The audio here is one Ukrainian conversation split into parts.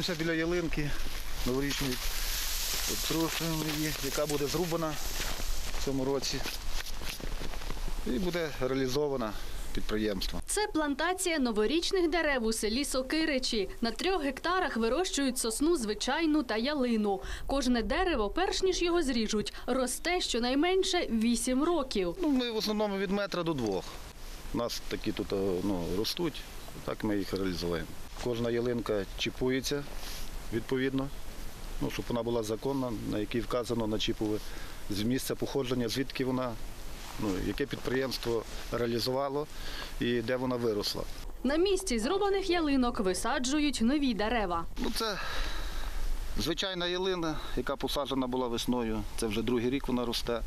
Це біля ялинки новорічної. От її, яка буде зрубана в цьому році. І буде реалізована підприємством. Це плантація новорічних дерев у селі Сокиричі. На трьох гектарах вирощують сосну звичайну та ялину. Кожне дерево, перш ніж його зріжуть, росте щонайменше 8 років. Ну, ми в основному від метра до двох. У нас такі тут ну, ростуть, так ми їх реалізуємо. Кожна ялинка чіпується відповідно, ну, щоб вона була законна, на якій вказано на чіпове з місця походження, звідки вона, ну, яке підприємство реалізувало і де вона виросла. На місці зрубаних ялинок висаджують нові дерева. Ну, це звичайна ялина, яка посаджена була весною. Це вже другий рік вона росте.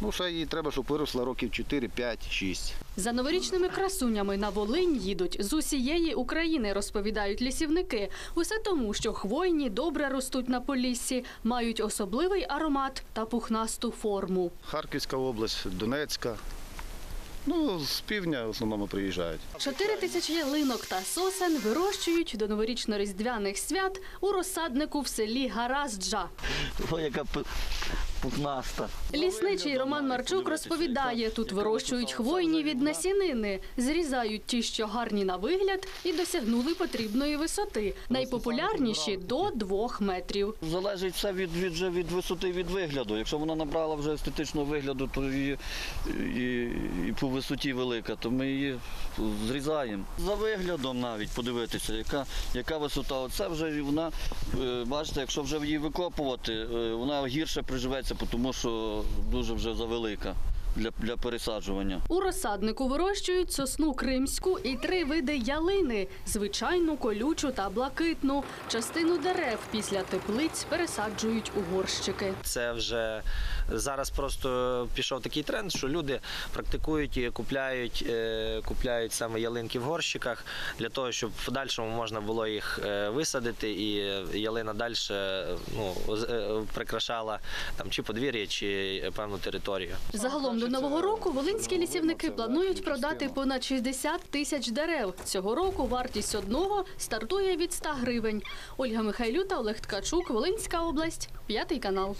Ну, ще їй треба, щоб виросла років 4, 5, 6. За новорічними красунями на Волинь їдуть з усієї України, розповідають лісівники. Усе тому, що хвойні добре ростуть на поліссі, мають особливий аромат та пухнасту форму. Харківська область, Донецька. Ну, з півдня в основному приїжджають. Чотири тисячі ялинок та сосен вирощують до новорічно-різдвяних свят у розсаднику в селі Гаразджа. О, яка пухнаста. Лісничий Роман Марчук розповідає, тут вирощують хвойні від насінини, зрізають ті, що гарні на вигляд, і досягнули потрібної висоти. Найпопулярніші до двох метрів. Залежить все від, від, вже від висоти від вигляду. Якщо вона набрала вже естетичного вигляду, то і, і, і по висоті велика, то ми її зрізаємо. За виглядом навіть подивитися, яка, яка висота. Оце вже вона, е, бачите, якщо вже її викопувати, е, вона гірше приживеться, тому що дуже вже завелика для, для пересаджування. У розсаднику вирощують сосну кримську і три види ялини звичайну, колючу та блакитну. Частину дерев після теплиць пересаджують у горщики. Це вже зараз просто пішов такий тренд, що люди практикують і купляють, е, купляють саме ялинки в горщиках для того, щоб в подальшому можна було їх е, висадити, і ялина далі ну, з- е, прикрашала там чи подвір'я, чи певну територію. Загалом до нового року волинські лісівники планують продати понад 60 тисяч дерев. Цього року вартість одного стартує від 100 гривень. Ольга Михайлюта, Олег Ткачук, Волинська область, п'ятий канал.